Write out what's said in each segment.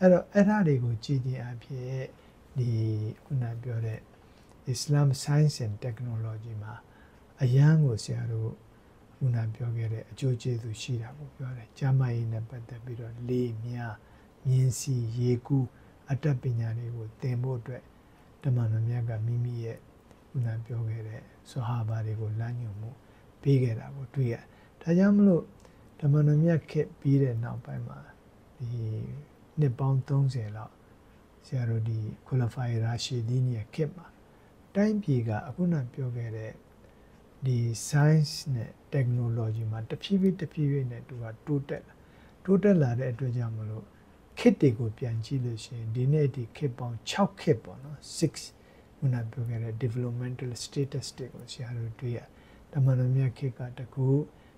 အဲ့တော့အဲ့ဒါတွေကိုကြည်တင်အဖြစ်ဒီခုနပြောတဲ့ Islam Science and Technology မှာအရန်ကိုဆရာတို့ခုနပြောခဲ့တဲ့အကျိုးကျေးဇူးရှိတာကိုပြောတယ်။ကျမ်းမာရေးနဲ့ပတ်သက်ပြီးတော့လေမြမြင်းစီရေကူးအတတ်ပညာတွေကိုသင်ဖို့အတွက်တမန်တော်မြတ်ကမိမိရဲ့ခုနပြောခဲ့တဲ့ဆွဟာဘာတွေကိုလမ်းညွှန်မှုပေးခဲ့တာကိုတွေ့ရ။ဒါကြောင့်မလို့တမန်တော်မြတ်ခက်ပြီးတဲ့နောက်ပိုင်းမှာဒီ နှစ်ပေါင်း30လောက်ဆရာတို့ဒီ qualify ရာရှီဒီနီယခက်မှာတိုင်းပြည်ကအခုနပြောခဲ့တဲ့ဒီ science နဲ့ technology မှာတဖြည်းဖြည်းတဖြည်းဖြည်းနဲ့သူကတိုးတက်လာတိုးတက်လာတဲ့အတွက်ကြောင့်မလို့ခစ်တွေကိုပြန်ကြည့်လို့ရှိရင်ဒီနေ့ဒီခစ်ပေါင်း6ခစ်ပေါ့နော်6ခုနပြောခဲ့တဲ့ developmental status တွေကိုဆရာတို့တွေ့ရတမန်တော်မြတ်ခစ်ကတကူ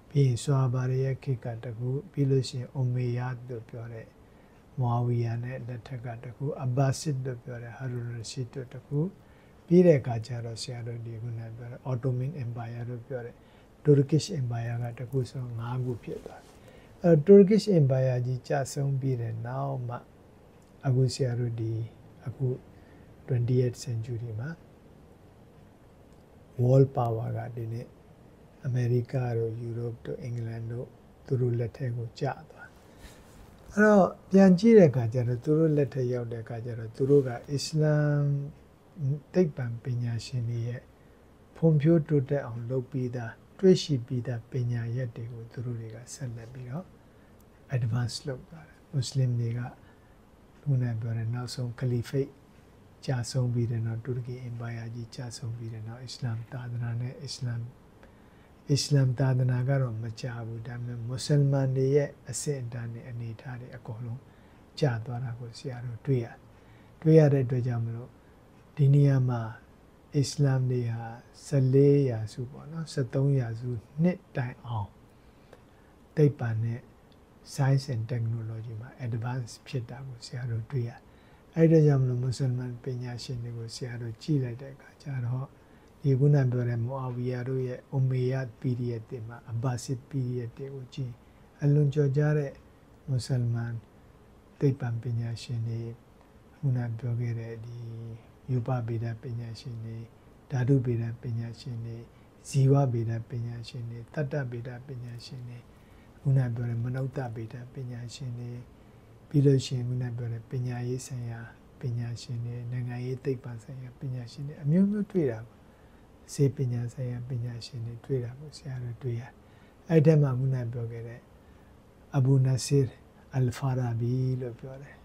ပြီးရင်စွာဘာရရဲ့ခစ်ကတကူပြီးလို့ရှိရင်အိုမေယာလို့ပြောတဲ့ မွာဝီယာနဲ့လက်ထက်ကတကူအဘဆစ်လို့ပြောတဲ့ဟာရူရရှိတို့တကူပြီးတဲ့အခါကျတော့ဆရာတို့ဒီခုနပြောတဲ့ Ottoman Empire လို့ပြောတဲ့ Turkish Empire ကတကူဆို၅ခုဖြစ်သွားတယ်အဲ Turkish Empire ကြီးကျဆုံးပြီးတဲ့နောက်မှအခုဆရာတို့ဒီအခု 20th century မှာ world power ကဒီနေ့အမေရိကတို့ယူရိုပတို့အင်္ဂလန်တို့သူတို့လက်ထက်ကိုကျသွား အဲ့တော့ပြန်ကြည့်တဲ့အခါကျတော့သူတို့လက်ထက်ရောက်တဲ့အခါကျတော့သူတို့ကအစ္စလာမ်သိပ္ပံပညာရှင်တွေရဲ့ဖွံ့ဖြိုးတိုးတက်အောင်လုပ်ပြီးသားတွေ့ရှိပြီးသားပညာရက်တွေကိုသူတို့တွေကဆက်လက်ပြီးတော့ advance လုပ်သွားတယ်မွတ်စလင်တွေကခုနပြောတဲ့နောက်ဆုံး caliphate ကြာဆုံးပြီးတဲ့နောက်တူရကီအင်ပါယာကြီးကြာဆုံးပြီးတဲ့နောက်အစ္စလာမ်သာသနာနဲ့အစ္စလာမ် အစ္စလာမ်သာသနာကတော့မကြဘူးဒါပေမဲ့မွတ်စလမန်တွေရဲ့အဆင့်အတန်းနဲ့အနေအထားတွေအကုန်လုံးကြာသွားတာကိုဆရာတို့တွေ့ရတွေ့ရတဲ့အတွက်ကြောင့်မလို့ဒီနေရာမှာအစ္စလာမ်တွေဟာ14ရာစုပေါ့နော်73ရာစုနှစ်တိုင်အောင်သိပ္ပံနဲ့ science and technology မှာ advance ဖြစ်တာကိုဆရာတို့တွေ့ရအဲ့ဒါကြောင့်မလို့မွတ်စလမန်ပညာရှင်တွေကိုဆရာတို့ကြည့်လိုက်တဲ့အခါကျတော့ ဒီခုနပြောတဲ့မိုအာဝီယာတို့ရဲ့အိုမေယ period တွေမှာအဘာစစ် period တွေကိုကြည့်အလွန်ကြော်ကြားတဲ့မွတ်စလမန်သိပ္ပံပညာရှင်တွေခုနပြောခဲ့တဲ့ဒီယူပဗေဒပညာရှင်တွေဓာတုဗေဒပညာရှင်တွေဇီဝဗေဒပညာရှင်တွေတတ္တဗေဒပညာရှင်တွေခုနပြောတဲ့မနုဿဗေဒပညာရှင်တွေပြီးလို့ရှိရင်ခုနပြောတဲ့ပညာရေးဆိုင်ရာပညာရှင်တွေနိုင်ငံရေးသိပ္ပံဆိုင်ရာပညာရှင်တွေအမျိုးမျိုးတွေ့တာပါ စေပညာဆိုင်ရာပညာရှင်တွေတွေ့တာပေါ့ဆရာတို့တွေ့ရအဲ့ဒီမှာခုနပြောခဲ့တဲ့အဘူနာဆစ်အလ်ဖာရာဘီလို့ပြောတယ်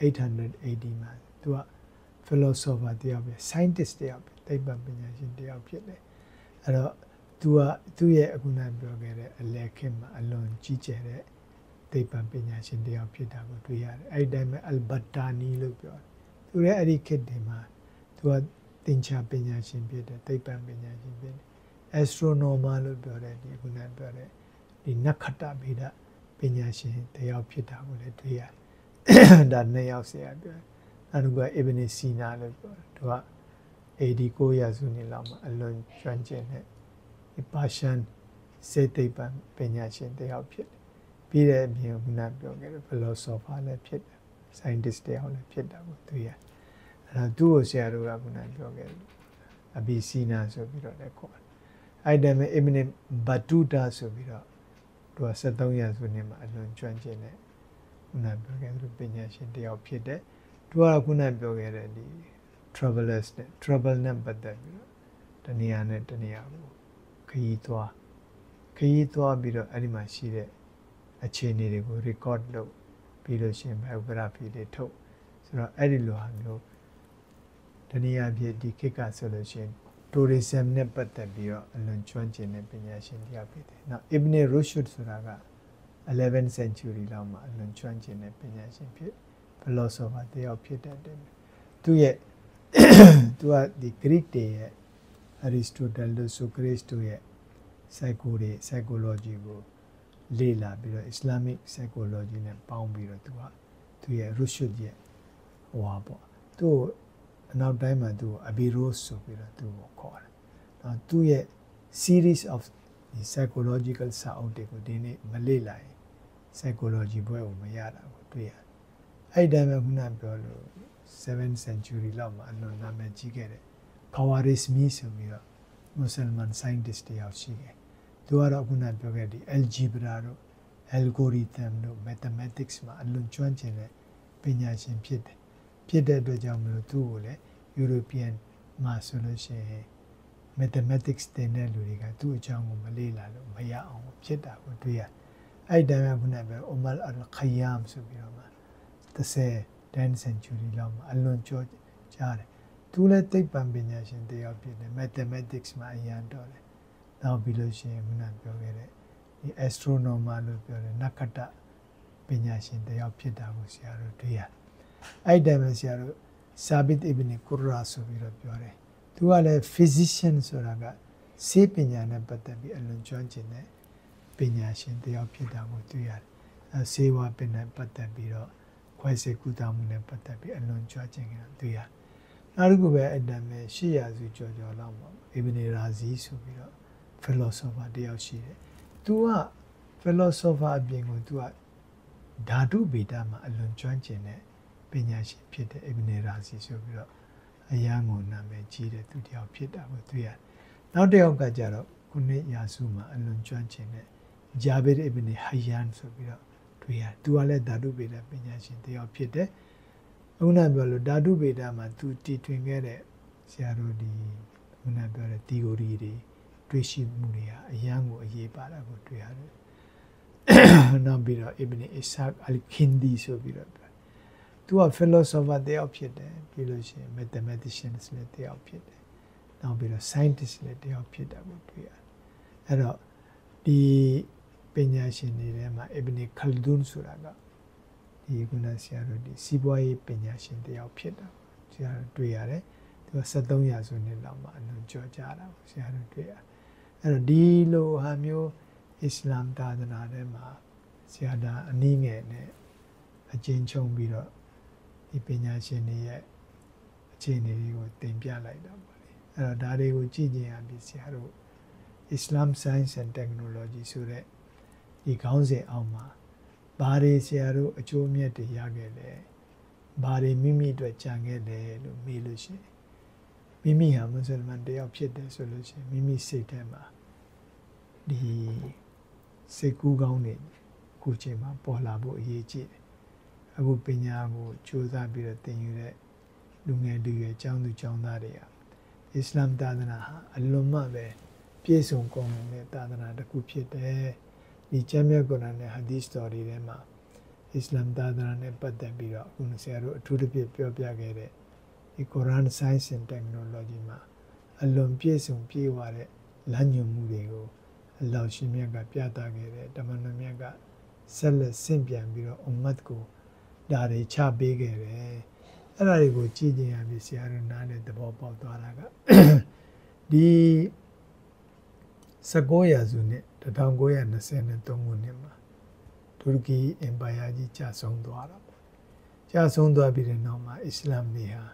880မှာသူက philosopher တယောက်ပဲ scientist တယောက်ပဲသိပ္ပံပညာရှင်တယောက်ဖြစ်တယ်အဲ့တော့သူကသူ့ရဲ့အခုနပြောခဲ့တဲ့အလဲခင်မှာအလွန်ကြီးကျယ်တဲ့သိပ္ပံပညာရှင်တယောက်ဖြစ်တာကိုတွေ့ရတယ်အဲ့ဒီတိုင်းပဲအလ်ဘတ်တာနီလို့ပြောတယ်သူရဲ့အဲ့ဒီခေတ်တွေမှာသူက သင်္ချာပညာရှင်ဖြစ်တယ်သိပ္ပံပညာရှင်ဖြစ်တယ် astronomer လို့ပြောတယ်ဒီခုနပြောတဲ့ဒီနက္ခတ္တဗေဒပညာရှင်တယောက်ဖြစ်တာကိုလည်းတွေ့ရတယ်ဒါနှစ်ယောက်ဆရာပြောတယ်နောက်တစ်ခုက Ibn Sina လို့ပြောတယ်သူက AD 9ရာစုနှစ်လောက်မှာအလွန်ကျွမ်းကျင်တဲ့ပါရှန်စေသိပ္ပံပညာရှင်တယောက်ဖြစ်တယ်ပြီးတဲ့အပြင်ခုနပြောခဲ့တဲ့ philosopher လည်းဖြစ်တယ် scientist တယောက်လည်းဖြစ်တာကိုတွေ့ရတယ် အဲ့တော့သူ့ကိုဆရာတို့ကခုနပြောခဲ့တယ်အဘီစီနာဆိုပြီးတော့လည်းခေါ်တယ်အဲ့ဒါမဲ့ Ibn Battuta ဆိုပြီးတော့သူက73ရာစုနှစ်မှာအလွန်ကျွမ်းကျင်တဲ့ခုနပြောခဲ့တဲ့ပညာရှင်တယောက်ဖြစ်တဲ့သူကခုနပြောခဲ့တဲ့ဒီ travelers နဲ့ travel နဲ့ပတ်သက်ပြီးတော့တနေရာနဲ့တနေရာကိုခရီးသွားခရီးသွားပြီးတော့အဲ့ဒီမှာရှိတဲ့အခြေအနေတွေကို record လုပ်ပြီးလို့ရှိရင် biography တွေထုတ်ဆိုတော့အဲ့ဒီလိုဟာမျိုး တနည်းအားဖြင့်ဒီခေတ်ကဆိုလို့ရှိရင် tourism နဲ့ပတ်သက်ပြီးတော့အလွန်ကျွမ်းကျင်တဲ့ပညာရှင်တယောက်ဖြစ်တယ်။နောက် Ibn Rushd ဆိုတာက 11th century လောက်မှာအလွန်ကျွမ်းကျင်တဲ့ပညာရှင်ဖြစ် philosopher တယောက်ဖြစ်တဲ့တဲ့သူရဲ့သူကဒီ Greek တွေရဲ့ Aristotle တို့ Socrates တို့ရဲ့ psycho တွေ psychology ကိုလေ့လာပြီးတော့ Islamic psychology နဲ့ပေါင်းပြီးတော့သူကသူရဲ့ Rushd ရဲ့ဟိုပါပေါ့သူ့ အနောက်တိုင်းမှာသူ့ကို Abiros ဆိုပြီးတော့သူ့ကိုခေါ်တယ်။နော်သူ့ရဲ့ series of ဒီ psychological စာအုပ်တွေကိုဒီနေ့မလေ့လာရင် psychology ဘွဲကိုမရတာကိုတွေ့ရတယ်။အဲ့တိုင်းပဲခုနပြောလို့7 century လောက်မှာအလွန်နာမည်ကြီးခဲ့တဲ့ Khwarizmi ဆိုပြီးတော့မွတ်စလမန် scientist တယောက်ရှိတယ်သူကတော့ခုနပြောခဲ့ဒီ algebra တို့ algorithm တို့ mathematics မှာအလွန်ကျွမ်းကျင်တဲ့ပညာရှင်ဖြစ်တယ် ဖြစ်တဲ့အတွက်ကြောင့်မလို့သူ့ကိုလည်း European မှာဆိုလို့ရှိရင် mathematics သင်တဲ့လူတွေကသူ့အကြောင်းကိုမလေ့လာလို့မရအောင်ဖြစ်တာကိုတွေ့ရအဲ့တည်းကခုနကပြော Omar al-Khayyam ဆိုပြီးတော့မှ30 10 century လောက်မှာအလွန်ကြောကြားတယ်သူလည်းသိပ္ပံပညာရှင်တယောက်ဖြစ်တယ် mathematics မှာအရန်တော်တယ်နောက်ပြီးလို့ရှိရင်ခုနပြောခဲ့တဲ့ဒီ astronomer လို့ပြောတယ်နက္ခတ္တပညာရှင်တယောက်ဖြစ်တာကိုဆရာတို့တွေ့ရ အဲ့တည်းပဲဆရာတို့ Sabit ibn Qurra ဆိုပြီးတော့ပြောတယ်သူကလည်း physician ဆိုတာကဆေးပညာနဲ့ပတ်သက်ပြီးအလွန်ကျွမ်းကျင်တဲ့ပညာရှင်တယောက်ဖြစ်တာကိုတွေ့ရတယ်အဲဆေးဝါးပင်နဲ့ပတ်သက်ပြီးတော့ခွဲစိတ်ကုသမှုနဲ့ပတ်သက်ပြီးအလွန်ကျွမ်းကျင်တာတွေ့ရတယ်နောက်တစ်ခုပဲအတမ်းပဲရှေ့ရာစုကြော်ကြော်လောက်မှာ Ibn Razi ဆိုပြီးတော့ philosopher တယောက်ရှိတယ်သူက philosopher အပြင်ကိုသူကဓာတုဗေဒမှာအလွန်ကျွမ်းကျင်တဲ့ ပညာရှင်ဖြစ်တဲ့ Ibn Razi ဆိုပြီးတော့အယံကိုနာမည်ကြီးတဲ့သူတယောက်ဖြစ်တာကိုတွေ့ရတယ်။နောက်တစ်ယောက်ကကြတော့ခုနှစ်ရာစုမှာအလွန်ကျွမ်းကျင်တဲ့ဂျာဘီရ်အဘ်နီဟယန်ဆိုပြီးတော့တွေ့ရတယ်။သူကလည်းဓာတုဗေဒပညာရှင်တယောက်ဖြစ်တယ်။အခုနပြောလို့ဓာတုဗေဒမှာသူတည်ထွင်ခဲ့တဲ့ဆရာတို့ဒီခုနပြောတဲ့ theory တွေတွေ့ရှိမှုတွေဟာအယံကိုအရေးပါတာကိုတွေ့ရတယ်။နောက်ပြီးတော့ Ibn Ishaq al-Kindi ဆိုပြီးတော့ သူက philosopher တယောက်ဖြစ်တယ်ပြီးလို့ရှိရင် mathematicians လည်းတယောက်ဖြစ်တယ်နောက်ပြီးတော့ scientist လည်းတယောက်ဖြစ်တာကိုတွေ့ရတယ်အဲ့တော့ဒီပညာရှင်တွေထဲမှာ Ibn Khaldun ဆိုတာကဒီကုနာဆရာတို့ဒီစီးပွားရေးပညာရှင်တယောက်ဖြစ်တာဆရာတို့တွေ့ရတယ်သူက73ရာစုနှစ်လောက်မှာအလွန်ကြော်ကြတာဆရာတို့တွေ့ရတယ်အဲ့တော့ဒီလိုဟာမျိုးအစ္စလာမ်သာသနာထဲမှာဆရာဒါအနည်းငယ်နဲ့အကျဉ်းချုပ်ပြီးတော့ ဒီပညာရှင်တွေရဲ့အခြေအနေတွေကိုတင်ပြလိုက်တာပါလေအဲ့တော့ဒါတွေကိုကြည့်ကြရပြီဆရာတို့ Islam Science and Technology ဆိုတဲ့ဒီခေါင်းစဉ်အောက်မှာဘာတွေဆရာတို့အကျိုးမြတ်တွေရခဲ့လဲဘာတွေမိမိအတွက်ကြံခဲ့လဲလို့မေးလို့ရှိရင်မိမိဟာမွတ်စလမန်တယောက်ဖြစ်တယ်ဆိုလို့ရှိရင်မိမိစိတ်ထဲမှာဒီစိတ်ကူးကောင်းနေခုချိန်မှာပေါ်လာဖို့အရေးကြီးတယ် အခုပညာကိုကြိုးစားပြီးတော့သင်ယူတဲ့လူငယ်လူရွယ်ကျောင်းသူကျောင်းသားတွေကအစ္စလာမ်သာသနာဟာအလွန်မှပဲပြည့်စုံကုန်တဲ့သာသနာတစ်ခုဖြစ်တယ်ဒီကျမ်းမြတ်ကုရ်အာန်နဲ့ဟာဒီသ်တော်တွေထဲမှာအစ္စလာမ်သာသနာနဲ့ပတ်သက်ပြီးတော့အခုဆရာတို့အထူးသဖြင့်ပြောပြခဲ့တဲ့ဒီ Quran Science and Technology မှာအလွန်ပြည့်စုံပြည့်ဝတဲ့လမ်းညွှန်မှုတွေကိုအလောရှင်မြတ်ကပြသခဲ့တဲ့တမန်တော်မြတ်ကဆက်လက်ဆင့်ပြန်ပြီးတော့အမတ်ကို ဒါတွေချပေးခဲ့တယ်အဲ့ဒါတွေကိုကြည့်ကြရပြီဆရာတို့နားနဲ့သဘောပေါက်သွားတာကဒီ19ရာစုနှစ်1923ခုနှစ်မှာတူရကီအင်ပါယာကြီးကျဆုံးသွားတာပေါ့ကျဆုံးသွားပြီးတဲ့နောက်မှာအစ္စလာမ်တွေဟာ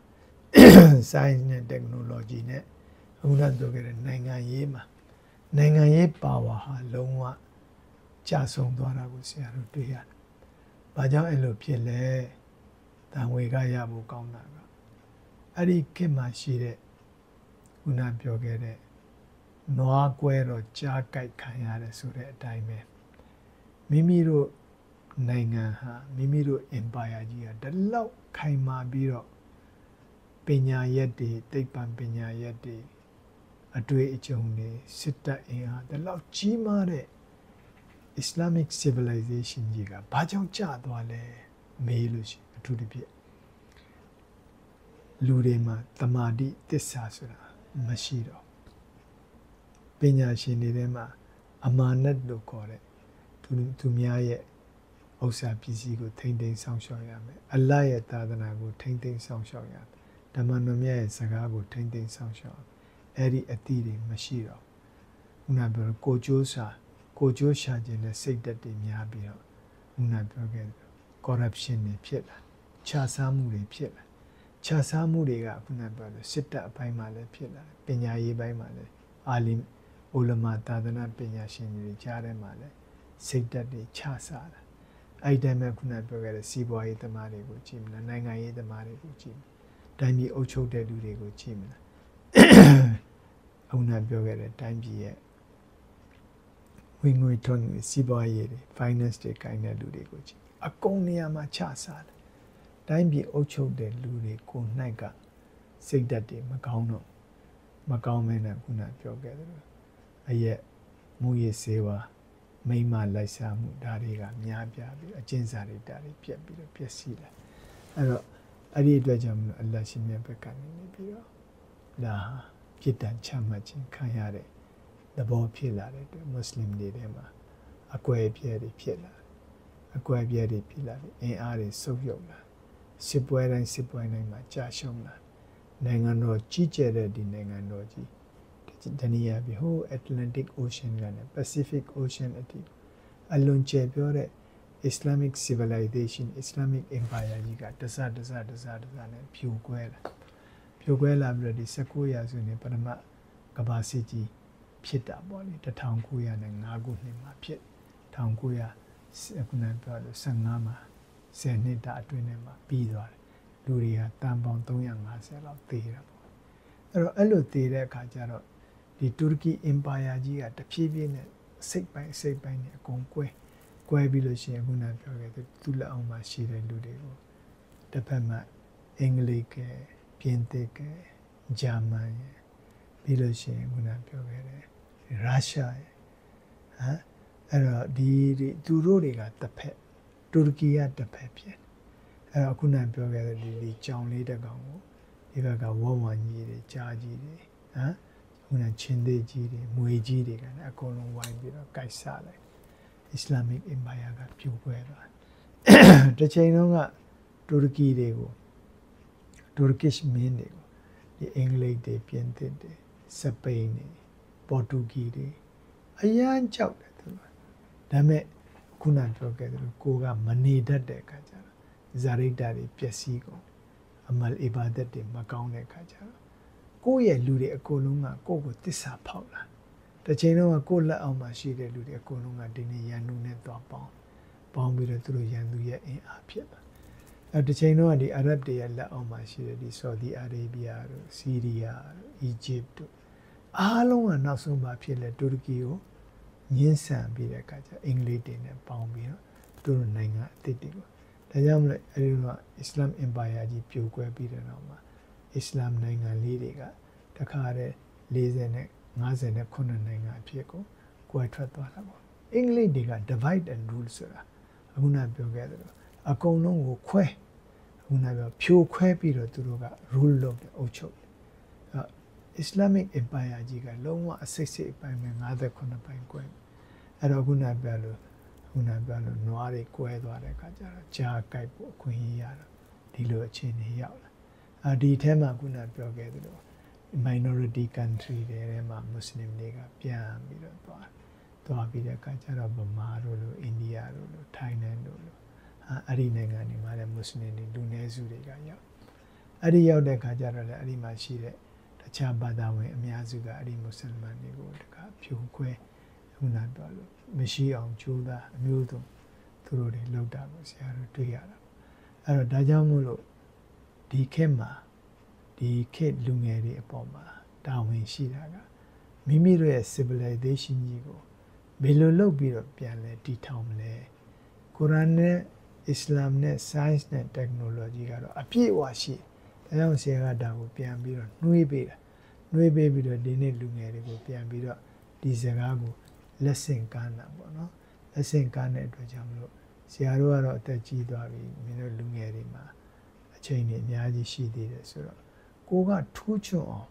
science နဲ့ technology နဲ့အခုနပြောခဲ့တဲ့နိုင်ငံရေးမှာနိုင်ငံရေးပါဝါဟာလုံးဝကျဆုံးသွားတာကိုဆရာတို့တွေ့ရတယ်။ ဘာကြောင့်အဲ့လိုဖြစ်လဲ။တန်ဝေကရဖို့ကောင်းတာကအဲ့ဒီခေတ်မှာရှိတဲ့ခုနပြောခဲ့တဲ့နွားကွဲတော့ကြားကြိုက်ခံရတယ်ဆိုတဲ့အတိုင်းပဲမိမိတို့နိုင်ငံဟာမိမိတို့ empire ကြီးဟာဒီလောက်ခိုင်မာပြီးတော့ပညာရက်တွေသိပ္ပံပညာရက်တွေအတွေ့အကြုံတွေစစ်တပ်အင်အားဒီလောက်ကြီးမားတဲ့ Islamic civilization ကြီးကဘာကြောင့်ကျသွားလဲမေးလို့ရှိရင်အထူးသဖြင့်လူတွေမှာတမာတိတစ္ဆာဆိုတာမရှိတော့ပညာရှင်တွေထဲမှာအမာနတ်လို့ခေါ်တဲ့သူသူများရဲ့ဥစ္စာပစ္စည်းကိုထိမ့်သိမ်းဆောင်ရှောက်ရမယ်အလ္လာဟ်ရဲ့သာသနာကိုထိမ့်သိမ်းဆောင်ရှောက်ရမယ်ဓမ္မတော်မြတ်ရဲ့စကားကိုထိမ့်သိမ်းဆောင်ရှောက်အဲ့ဒီအသည့်တွေမရှိတော့ခုနပြောကိုကျိုးစာ ကိုကျိုးရှာခြင်းနဲ့စိတ်တက်တွေများပြီးတော့ခုနပြောခဲ့ corruption တွေဖြစ်လာခြားစားမှုတွေဖြစ်လာခြားစားမှုတွေကခုနပြောလို့စစ်တပ်အပိုင်းမှာလည်းဖြစ်လာပညာရေးပိုင်းမှာလည်းအာလီအိုလမာသာသနာပညာရှင်တွေကြားထဲမှာလည်းစိတ်တက်တွေခြားစားတာအဲ့ဒီတိုင်းမှာခုနပြောခဲ့တဲ့စီးပွားရေးသမားတွေကိုကြည့်မလားနိုင်ငံရေးသမားတွေကိုကြည့်တိုင်းပြည်အုပ်ချုပ်တဲ့လူတွေကိုကြည့်မလားအခုနပြောခဲ့တဲ့တိုင်းပြည်ရဲ့ ဝင်ငွေထွန်းစီးပွားရေးတွေ finance တွေကိုင်တဲ့လူတွေကိုကြည့်အကုန်နေရာမှာချစားတယ်တိုင်းပြည်အုပ်ချုပ်တဲ့လူတွေကို၌ကစိတ်ဓာတ်တွေမကောင်းတော့မကောင်းမဲနဲ့ခုနပြောခဲ့တယ်အရက်မူရည်စေဝါမိမလိုက်စားမှုဒါတွေကများပြားပြီးအကျဉ်းစာတွေဒါတွေပြက်ပြီးတော့ပျက်စီးလာအဲ့တော့အဲ့ဒီအတွက်ကြောင့်မလို့အလရှင်မြတ်ဘက်ကနေနေပြီးတော့ဒါပြစ်ဒဏ်ချမှတ်ခြင်းခံရတဲ့ သဘောဖြစ်လာတဲ့အတွက်မွတ်စလင်တွေထဲမှာအကွဲပြဲတွေဖြစ်လာအကွဲပြဲတွေဖြစ်လာပြီးအင်အားတွေဆုပ်ယုပ်လာစစ်ပွဲတိုင်းစစ်ပွဲတိုင်းမှာကြာရှုံးလာနိုင်ငံတော်ကြီးကျယ်တဲ့ဒီနိုင်ငံတော်ကြီးတနည်းအားဖြင့်ဟို Atlantic Ocean ကနေ Pacific Ocean အထိအလွန်ကျယ်ပြောတဲ့ Islamic civilization Islamic empire ကြီးကတစတစတစတစနဲ့ဖြိုခွဲလာဖြိုခွဲလာပြီးတော့ဒီ19ရာစုနှစ်ပထမကမ္ဘာစစ်ကြီး ဖြစ်တာပေါ့လေ1905ခုနှစ်မှာဖြစ်1900ခုနပြောလို့15မှာ10နှစ်တာအတွင်းထဲမှာပြီးသွားတယ်လူတွေကတန်ပေါင်း350လောက်သေတာပေါ့အဲ့တော့အဲ့လိုသေတဲ့အခါကျတော့ဒီတူရကီအင်ပါယာကြီးကတဖြည်းဖြည်းနဲ့စိတ်ပိုင်းစိတ်ပိုင်းနဲ့အကုန်ကွဲကွဲပြီးလို့ရှိရင်ခုနပြောခဲ့သူလက်အောင်မှာရှိတဲ့လူတွေကိုတစ်ဖက်မှာအင်္ဂလိပ်ကပြင်သစ်ကဂျာမန်ရပြီးလို့ရှိရင်ခုနပြောခဲ့တယ် ရုရှားရဟမ်အဲ့တော့ဒီသူတို့တွေကတစ်ဖက်တူရကီကတစ်ဖက်ဖြစ်အဲ့တော့ခုနပြောခဲ့တဲ့ဒီဒီကြောင်လေးတစ်ကောင်ကိုဒီဘက်ကဝဝကြီးတွေကြားကြီးတွေဟမ်ခုနချင်းသေးကြီးတွေမွေကြီးတွေကလည်းအကုန်လုံးဝိုင်းပြီးတော့ကိုက်ဆလိုက် Islamic Empire ကပြိုကွဲသွားတစ်ချိန်လုံးကတူရကီတွေကိုတူရကစ်မင်းတွေကိုဒီအင်္ဂလိပ်တွေပြင်သစ်တွေစပိန်တွေ ပေါ်တူဂီတွေအရန်ကြောက်တယ်သူကဒါပေမဲ့ခုနပြောခဲ့သလိုကိုကမနေတတ်တဲ့အခါကျတော့ဇာရိတ္တတွေပျက်စီးကုန်အမလ်အီဘာဒတ်တွေမကောင်းတဲ့အခါကျတော့ကိုယ့်ရဲ့လူတွေအကုန်လုံးကကိုယ့်ကိုတစ္ဆာဖောက်လာတစ်ချိန်လုံးကကိုယ့်လက်အောက်မှာရှိတဲ့လူတွေအကုန်လုံးကဒီနေ့ရန်သူနဲ့သွားပေါင်းပေါင်းပြီးတော့သူတို့ရန်သူရဲ့အင်အားဖြစ်လာအဲတစ်ချိန်လုံးကဒီအာရဗ်တွေရဲ့လက်အောက်မှာရှိတဲ့ဒီဆော်ဒီအာရေဗျတို့စီးရီးယားတို့အီဂျစ်တို့ အားလုံးကနောက်ဆုံးပါဖြစ်လဲတူရကီကိုညှင်းဆန်ပြီးတဲ့အခါကျအင်္ဂလိပ်တွေနဲ့ပေါင်းပြီးတော့သူတို့နိုင်ငံအသစ်တွေကိုဒါကြောင့်မလို့အဲဒီတော့အစ္စလာမ်အင်ပါယာကြီးပြိုကွဲပြီးတဲ့နောက်မှာအစ္စလာမ်နိုင်ငံလေးတွေကတခါတည်း40နဲ့50နဲ့9နိုင်ငံအဖြစ်ကိုကွဲထွက်သွားတာပေါ့အင်္ဂလိပ်တွေက divide and rule ဆိုတာအခုနပြောခဲ့သလိုအကုန်လုံးကိုခွဲအခုနပြောဖြိုခွဲပြီးတော့သူတို့က rule လုပ်တယ်အုပ်ချုပ်တယ်အဲ Islamic Empire ကြီးကလုံးဝအစိတ်စိတ်အပိုင်းပဲ58ပိုင်းကွဲအဲ့တော့ခုနပြောလို့ခုနပြောလို့နွားတွေကွဲသွားတဲ့အခါကျတော့ဂျာကြိုက်ဖို့အခွင့်အရေးရတော့ဒီလိုအခြေအနေရောက်လာအာဒီထဲမှာခုနပြောခဲ့သလို minority country တွေထဲမှာမွတ်စလင်တွေကပြန်ပြီးတော့သွားသွားပြီးတဲ့အခါကျတော့ဗမာတို့လိုအိန္ဒိယတို့လိုထိုင်းနန်တို့လိုအဲ့ဒီနိုင်ငံတွေမှာလည်းမွတ်စလင်တွေလူနည်းစုတွေကရောက်အဲ့ဒီရောက်တဲ့အခါကျတော့လည်းအဲ့ဒီမှာရှိတဲ့ တခြားဘာသာဝင်အများစုကအဲ့ဒီမွတ်စလင်တွေကိုတခါဖြိုခွဲခုနပြောလို့မရှိအောင်ကြိုးစားအမျိုးစုံသူတို့တွေလောက်တာကိုဆရာတို့တွေ့ရတာအဲ့တော့ဒါကြောင့်မို့လို့ဒီခေတ်မှာဒီခေတ်လူငယ်တွေအပေါ်မှာတာဝန်ရှိတာကမိမိတို့ရဲ့ civilization ကြီးကိုဘယ်လိုလုပ်ပြီးတော့ပြန်လဲတည်ထောင်မလဲကုရ်အာန်နဲ့အစ္စလာမ်နဲ့ science နဲ့ technology ကတော့အပြည့်အဝရှိ ဒါကြောင့်ဆရာကဒါကိုပြန်ပြီးတော့နှွေးပေးတာနှွေးပေးပြီးတော့ဒီနေ့လူငယ်တွေကိုပြန်ပြီးတော့ဒီစကားကိုလက်ဆင့်ကမ်းတာပေါ့နော်လက်ဆင့်ကမ်းတဲ့အတွက်ကြောင့်မလို့ဆရာတို့ကတော့အသက်ကြီးသွားပြီမင်းတို့လူငယ်တွေမှာအချိန်တွေအများကြီးရှိသေးတယ်ဆိုတော့ကိုကထူးချွန်အောင်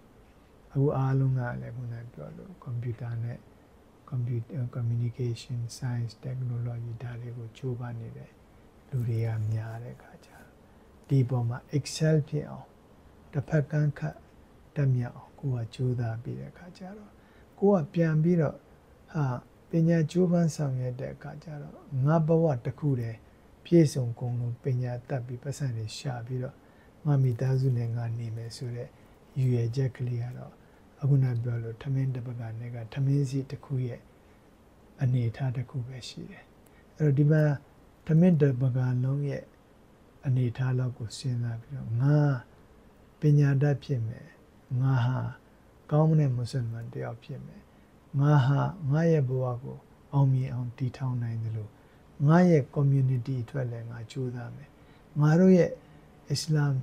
အခုအားလုံးကလည်းခုနပြောလို့ကွန်ပျူတာနဲ့ computer communication science technology ဒါတွေကိုကြိုးပမ်းနေတဲ့လူတွေကများတဲ့အခါကျဒီပေါ်မှာ excel ဖြစ်အောင် တစ်ဖက်ကန်းခတ်တက်မြောက်အောင်ကိုကကြိုးစားပြီးတဲ့အခါကျတော့ကိုကပြန်ပြီးတော့ဟာပညာကြိုးပမ်းဆောင်ရတဲ့အခါကျတော့ငါဘဝတစ်ခုတည်းပြည့်စုံကုန်လို့ပညာတတ်ပြီးပတ်စံတွေရှာပြီးတော့ငါမိသားစုနဲ့ငါနေမယ်ဆိုတဲ့ရည်ရွယ်ချက်ကလေးကတော့အခုနပြောလို့ထမင်းတစ်ပကနဲ့ကထမင်းစီတစ်ခုရဲ့အနေအထားတစ်ခုပဲရှိတယ်အဲ့တော့ဒီမှာထမင်းတပကလုံးရဲ့အနေထားလောက်ကိုစဉ်းစားပြီးတော့ငါ ပညာတတ်ဖြစ်မယ်ငါဟာကောင်းမတဲ့မွတ်စလမန်တယောက်ဖြစ်မယ်ငါဟာငါရဲ့ဘဝကိုအောင်မြင်အောင်တည်ထောင်နိုင်တယ်လို့ငါရဲ့ community အတွက်လည်းငါကြိုးစားမယ်ငါတို့ရဲ့အစ္စလာမ်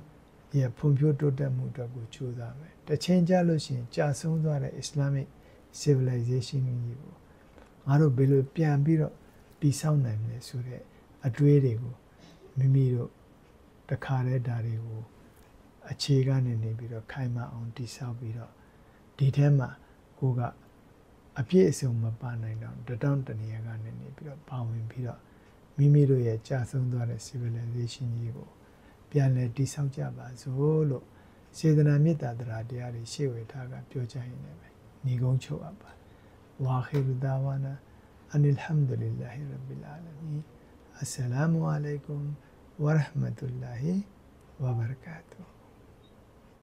ရဲ့ဖွံ့ဖြိုးတိုးတက်မှုအတွက်ကိုကြိုးစားမယ်တစ်ချိန်ကြာလို့ရှိရင်ကြာဆုံးသွားတဲ့ Islamic civilization ကြီးကိုငါတို့ဘယ်လိုပြန်ပြီးတော့တည်ဆောက်နိုင်မလဲဆိုတဲ့အတွေးတွေကိုမိမိတို့တခါတည်းဒါတွေကို အခြေကနေနေပြီးတော့ခိုင်မာအောင်တည်ဆောက်ပြီးတော့ဒီထဲမှာကိုကအပြည့်အစုံမပါနိုင်တော့တတောင့်တနေရာကနေနေပြီးတော့ပါဝင်ပြီးတော့မိမိတို့ရဲ့ကြာဆုံးသွားတဲ့ civilization ကြီးကိုပြန်လည်တည်ဆောက်ကြပါစို့လို့စေတနာမေတ္တာတရားတရားတွေရှေ့ဝေထားကပြောကြရင်လည်းညီကုန်းချုပ်အပ်ပါဝါခိရဒါဝနာအန်အလ်ဟမ်ဒူလ illah ရဘ်ဘီလ်အာလမီအစ္စလာမုအလိုင်ကွမ်ဝရဟမတု ல்லா ဟီဝဘရကာတူ